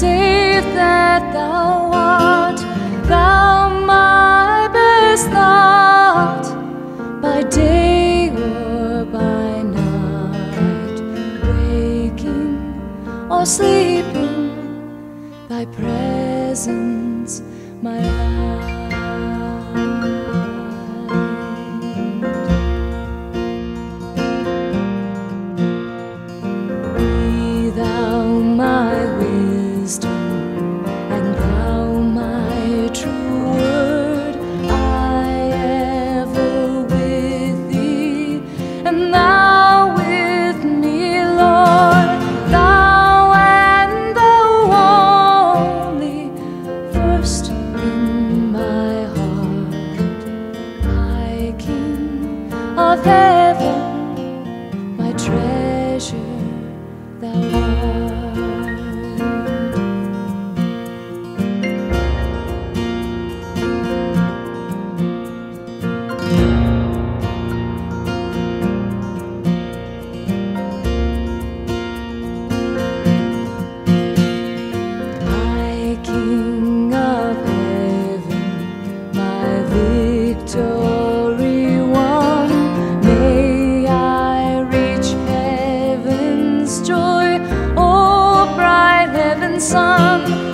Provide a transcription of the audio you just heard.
save that thou art, thou my best thought, by day or by night, waking or sleeping, thy presence my life. Of heaven, my treasure sun.